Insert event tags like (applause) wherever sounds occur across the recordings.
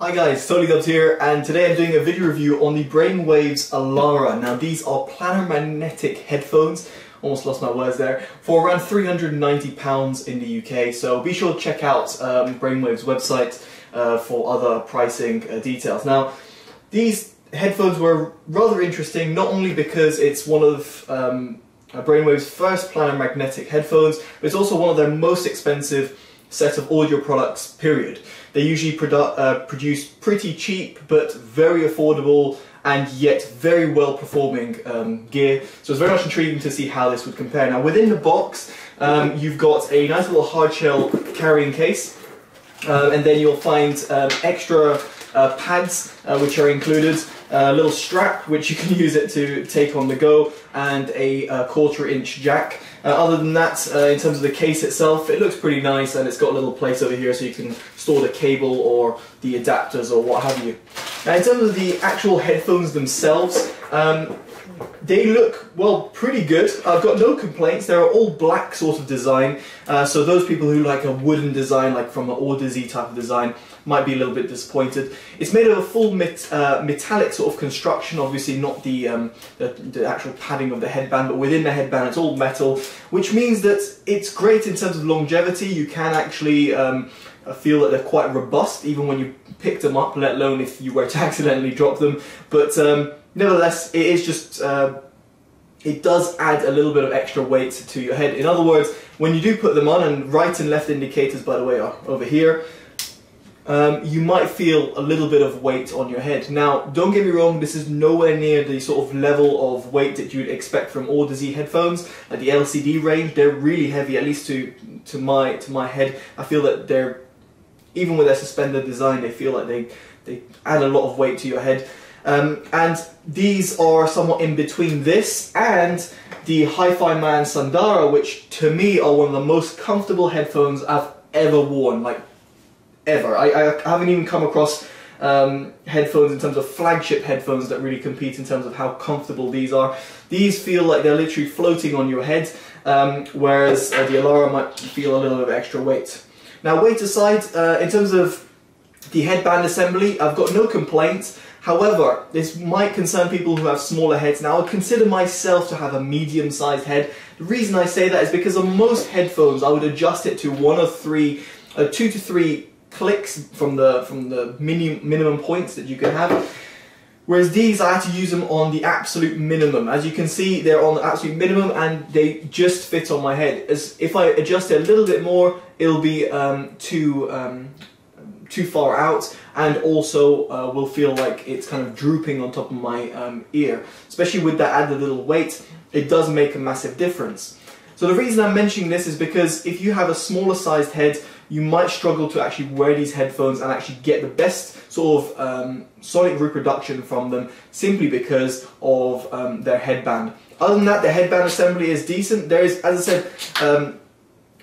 Hi guys, Totally Dubs here, and today I'm doing a video review on the Brainwavz Alara. Now these are planar magnetic headphones, almost lost my words there, for around £390 in the UK, so be sure to check out um, Brainwavz website uh, for other pricing uh, details. Now these headphones were rather interesting, not only because it's one of um, Brainwavz' first planar magnetic headphones, but it's also one of their most expensive set of audio products, period. They usually produ uh, produce pretty cheap but very affordable and yet very well performing um, gear. So it's very much intriguing to see how this would compare. Now within the box um, you've got a nice little hard shell carrying case uh, and then you'll find um, extra uh, pads uh, which are included, a little strap which you can use it to take on the go, and a, a quarter inch jack. Uh, other than that, uh, in terms of the case itself, it looks pretty nice and it's got a little place over here so you can store the cable or the adapters or what have you. Now in terms of the actual headphones themselves, um, they look, well, pretty good. I've got no complaints. They're all black sort of design. Uh, so those people who like a wooden design, like from an Audeze type of design, might be a little bit disappointed. It's made of a full met, uh, metallic sort of construction, obviously not the, um, the, the, actual padding of the headband, but within the headband it's all metal, which means that it's great in terms of longevity. You can actually um, feel that they're quite robust, even when you pick them up, let alone if you were to (laughs) accidentally drop them. But um, nevertheless, it is just, uh, it does add a little bit of extra weight to your head. In other words, when you do put them on, and right and left indicators, by the way, are over here, um, you might feel a little bit of weight on your head. Now, don't get me wrong, this is nowhere near the sort of level of weight that you'd expect from Audeze headphones. At the LCD range, they're really heavy, at least to, to, my, to my head. I feel that they're, even with their suspended design, they feel like they, they add a lot of weight to your head. Um, and these are somewhat in between this and the HiFiMan Sundara, which to me are one of the most comfortable headphones I've ever worn, like ever. I, I haven't even come across um, headphones in terms of flagship headphones that really compete in terms of how comfortable these are. These feel like they're literally floating on your head, um, whereas uh, the Alara might feel a little bit extra weight. Now weight aside, uh, in terms of the headband assembly, I've got no complaints. However, this might concern people who have smaller heads. Now, I consider myself to have a medium-sized head. The reason I say that is because on most headphones, I would adjust it to one of three, uh, two to three clicks from the from the mini, minimum points that you can have. Whereas these, I had to use them on the absolute minimum. As you can see, they're on the absolute minimum and they just fit on my head. As if I adjust it a little bit more, it'll be um, too um, too far out and also uh, will feel like it's kind of drooping on top of my um, ear. Especially with that added little weight, it does make a massive difference. So the reason I'm mentioning this is because if you have a smaller sized head, you might struggle to actually wear these headphones and actually get the best sort of um, sonic reproduction from them simply because of um, their headband. Other than that, the headband assembly is decent. There is, as I said, um,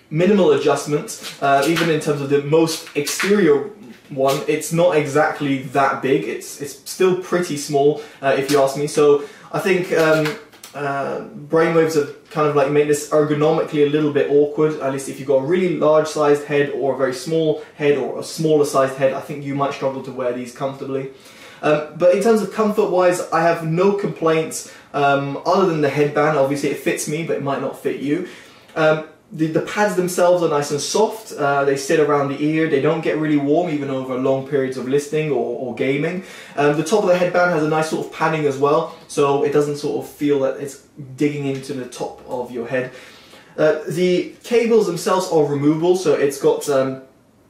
minimal adjustments, uh, even in terms of the most exterior one. It's not exactly that big. It's it's still pretty small, uh, if you ask me. So I think um, uh, Brainwavz have kind of like made this ergonomically a little bit awkward. At least if you've got a really large sized head or a very small head or a smaller sized head, I think you might struggle to wear these comfortably. Um, but in terms of comfort wise, I have no complaints um, other than the headband. Obviously, it fits me, but it might not fit you. Um, the, the pads themselves are nice and soft. Uh, they sit around the ear. They don't get really warm even over long periods of listening or, or gaming. Um, the top of the headband has a nice sort of padding as well, so it doesn't sort of feel that it's digging into the top of your head. Uh, the cables themselves are removable, so it's got um,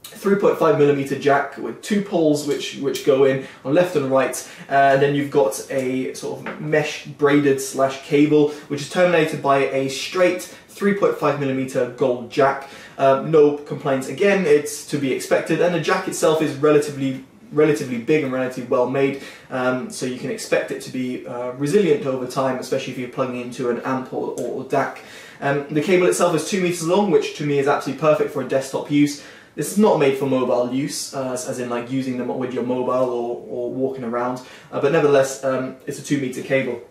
3.5 millimeter jack with two poles which which go in on left and right uh, and then you've got a sort of mesh braided slash cable which is terminated by a straight 3.5 millimeter gold jack. Um, no complaints again, it's to be expected, and the jack itself is relatively relatively big and relatively well made, um, so you can expect it to be uh, resilient over time, especially if you're plugging into an amp or, or DAC. Um, the cable itself is 2 meters long, which to me is absolutely perfect for a desktop use. This is not made for mobile use, uh, as in like using them with your mobile or, or walking around, uh, but nevertheless, um, it's a 2 meter cable.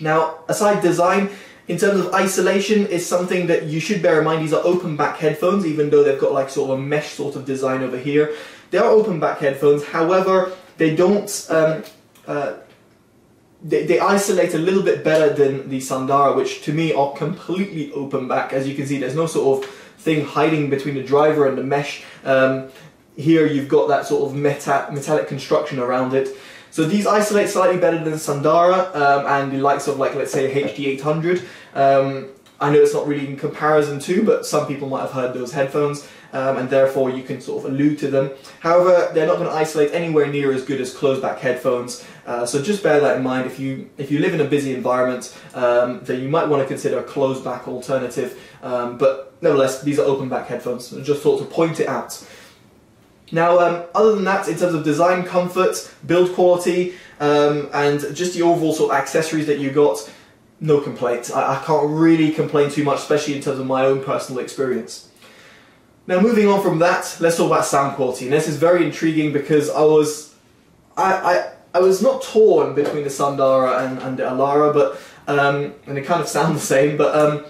Now, aside design, in terms of isolation, is something that you should bear in mind. These are open back headphones, even though they've got like sort of a mesh sort of design over here. they are open back headphones. However, they don't. Um, uh, they, they isolate a little bit better than the Sundara, which to me are completely open back. As you can see, there's no sort of thing hiding between the driver and the mesh. Um, here you've got that sort of meta metallic construction around it. So these isolate slightly better than Sundara um, and the likes of like let's say HD800. Um, I know it's not really in comparison to, but some people might have heard those headphones, um, and therefore you can sort of allude to them. However, they're not going to isolate anywhere near as good as closed back headphones. Uh, so just bear that in mind. If you if you live in a busy environment, um, then you might want to consider a closed back alternative. Um, but nevertheless, these are open back headphones. So just thought to point it out. Now, um, other than that, in terms of design, comfort, build quality, um, and just the overall sort of accessories that you got, no complaints. I, I, can't really complain too much, especially in terms of my own personal experience. Now, moving on from that, let's talk about sound quality. And this is very intriguing because I was, I, I, I was not torn between the Sundara and, and the Alara, but um, and they kind of sound the same, but um,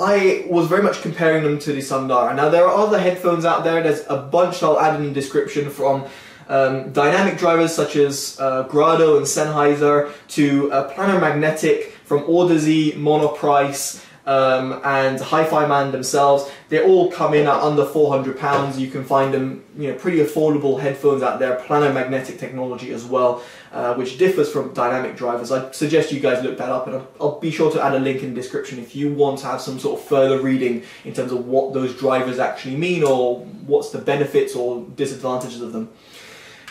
I was very much comparing them to the Sundara. Now, there are other headphones out there. There's a bunch I'll add in the description from um, dynamic drivers such as uh, Grado and Sennheiser to uh, planar magnetic from Audeze, Monoprice, um, and HiFiMan themselves. They all come in at under 400 pounds. You can find them, you know, pretty affordable headphones out there. Planar magnetic technology as well, uh, which differs from dynamic drivers. I suggest you guys look that up, and I'll, I'll, be sure to add a link in the description if you want to have some sort of further reading in terms of what those drivers actually mean or what's the benefits or disadvantages of them.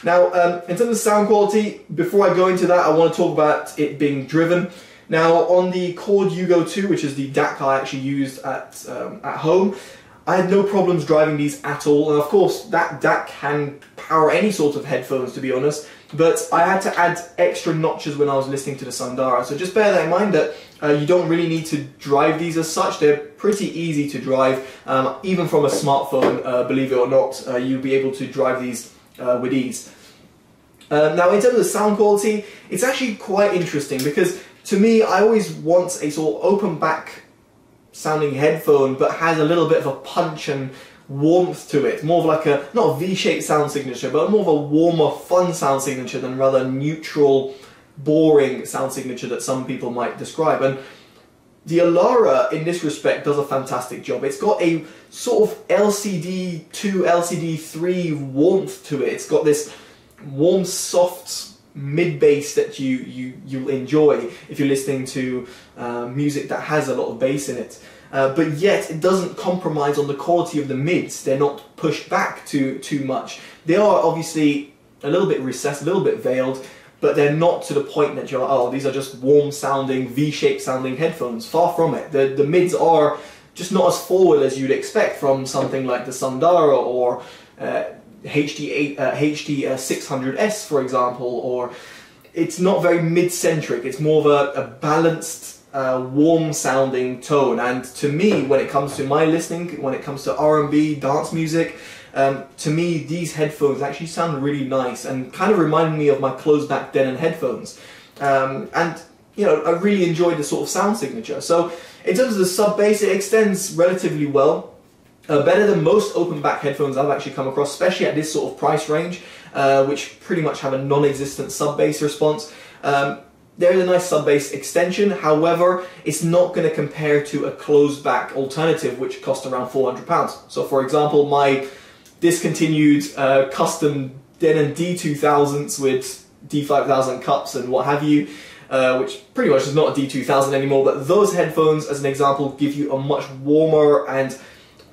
Now, um, in terms of sound quality, before I go into that, I want to talk about it being driven. Now, on the Chord Hugo 2, which is the DAC I actually used at, um, at home, I had no problems driving these at all, and of course that DAC can power any sort of headphones to be honest, but I had to add extra notches when I was listening to the Sundara, so just bear that in mind that uh, you don't really need to drive these as such, they're pretty easy to drive, um, even from a smartphone, uh, believe it or not, uh, you'll be able to drive these uh, with ease. Uh, now in terms of sound quality, it's actually quite interesting because to me, I always want a sort of open back sounding headphone, but has a little bit of a punch and warmth to it. More of like a, not a V-shaped sound signature, but more of a warmer, fun sound signature than rather neutral, boring sound signature that some people might describe. And the Alara, in this respect, does a fantastic job. It's got a sort of LCD 2, LCD 3 warmth to it. It's got this warm, soft mid bass that you you you enjoy if you're listening to uh, music that has a lot of bass in it. Uh, but yet it doesn't compromise on the quality of the mids. They're not pushed back too too much. They are obviously a little bit recessed, a little bit veiled, but they're not to the point that you're like, oh these are just warm sounding V-shaped sounding headphones. Far from it. The the mids are just not as forward as you'd expect from something like the Sundara or uh, HD8, uh, HD uh, 600S, for example, or it's not very mid-centric. It's more of a, a balanced, uh, warm-sounding tone. And to me, when it comes to my listening, when it comes to R&B, dance music, um, to me, these headphones actually sound really nice and kind of remind me of my closed-back Denon headphones. Um, and you know, I really enjoyed the sort of sound signature. So, in terms of the sub bass, it extends relatively well. Uh, better than most open back headphones I've actually come across, especially at this sort of price range, uh, which pretty much have a non-existent sub-bass response. Um, there's a nice sub-bass extension, however, it's not going to compare to a closed back alternative which cost around £400. So for example, my discontinued uh, custom Denon D2000s with D5000 cups and what have you, uh, which pretty much is not a D2000 anymore, but those headphones, as an example, give you a much warmer and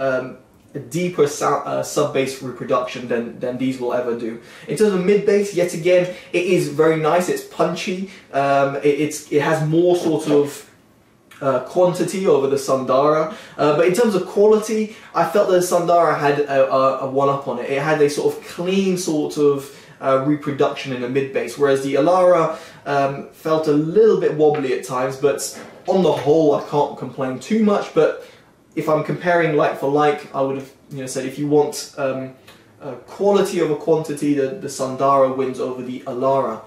um, a deeper uh, sub bass reproduction than, than these will ever do. In terms of mid bass, yet again, it is very nice. It's punchy. Um, it, it's it has more sort of uh, quantity over the Sundara, uh, but in terms of quality, I felt that the Sundara had a, a, a one up on it. It had a sort of clean sort of uh, reproduction in the mid bass, whereas the Alara um, felt a little bit wobbly at times, but on the whole, I can't complain too much. But if I'm comparing like for like, I would have you know said if you want um, quality over quantity, the, the Sundara wins over the Alara.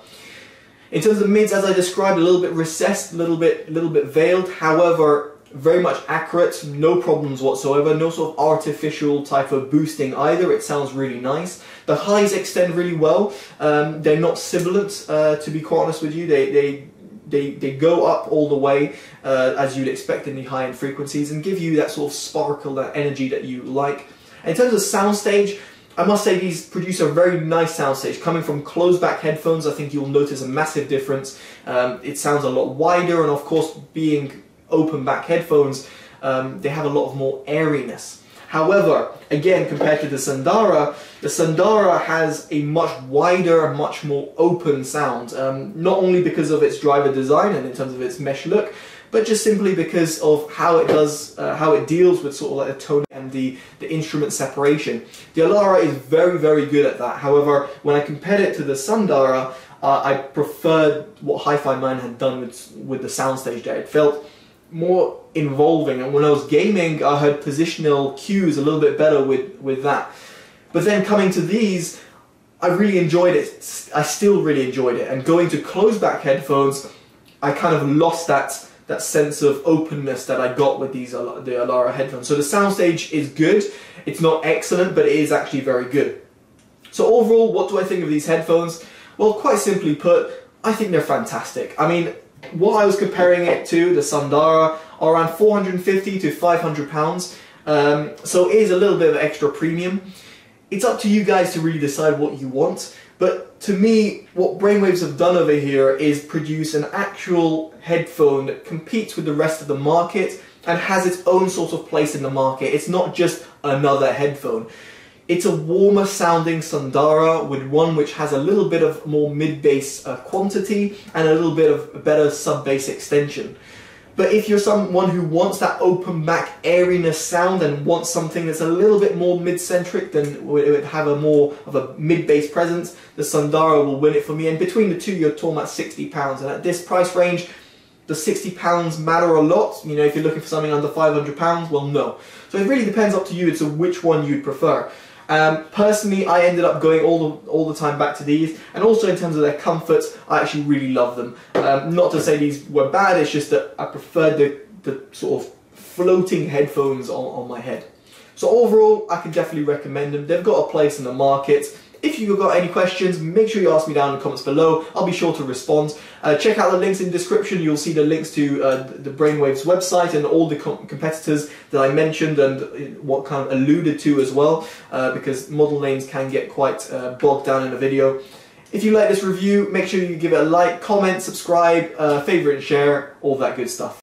In terms of mids, as I described, a little bit recessed, a little bit, a little bit veiled. However, very much accurate, no problems whatsoever, no sort of artificial type of boosting either. It sounds really nice. The highs extend really well. Um, they're not sibilant, uh, to be quite honest with you. They, they they, they go up all the way uh, as you'd expect in the high end frequencies and give you that sort of sparkle, that energy that you like. In terms of soundstage, I must say these produce a very nice soundstage. Coming from closed back headphones, I think you'll notice a massive difference. Um, it sounds a lot wider, and of course, being open back headphones, um, they have a lot of more airiness. However, again, compared to the Sundara, the Sundara has a much wider, much more open sound. Um, not only because of its driver design and in terms of its mesh look, but just simply because of how it does, uh, how it deals with sort of like the tone and the, the instrument separation. The Alara is very, very good at that. However, when I compared it to the Sundara, uh, I preferred what HiFiMan had done with, with the soundstage there. It felt more involving. And when I was gaming, I had positional cues a little bit better with, with that. But then coming to these, I really enjoyed it. I still really enjoyed it. And going to closed back headphones, I kind of lost that that sense of openness that I got with these the Alara headphones. So the soundstage is good. It's not excellent, but it is actually very good. So overall, what do I think of these headphones? Well, quite simply put, I think they're fantastic. I mean, what I was comparing it to, the Sundara, are around 450 to 500 pounds. Um, so it is a little bit of extra premium. It's up to you guys to really decide what you want. But to me, what Brainwavz have done over here is produce an actual headphone that competes with the rest of the market and has its own sort of place in the market. It's not just another headphone. It's a warmer sounding Sundara with one which has a little bit of more mid-bass uh, quantity and a little bit of better sub-bass extension. But if you're someone who wants that open back airiness sound and wants something that's a little bit more mid-centric, then it would have a more of a mid-bass presence, the Sundara will win it for me. And between the two, you're talking about £60. And at this price range, does £60 matter a lot? You know, if you're looking for something under £500, well, no. So it really depends up to you as to which one you'd prefer. Um, personally, I ended up going all the, all the time back to these, and also in terms of their comfort, I actually really love them. Um, not to say these were bad, it's just that I preferred the, the sort of floating headphones on, on my head. So overall, I can definitely recommend them. They've got a place in the market. If you've got any questions, make sure you ask me down in the comments below. I'll be sure to respond. Uh, check out the links in the description. You'll see the links to uh, the Brainwavz website and all the com competitors that I mentioned and uh, what kind of alluded to as well, uh, because model names can get quite uh, bogged down in a video. If you like this review, make sure you give it a like, comment, subscribe, uh, favorite and share, all that good stuff.